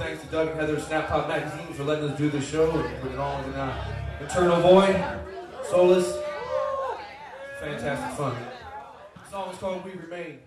thanks to Doug and Heather Snap Pop Magazine for letting us do this show and put it all in uh, Eternal Void, Soulless. Fantastic fun. The song is called We Remain.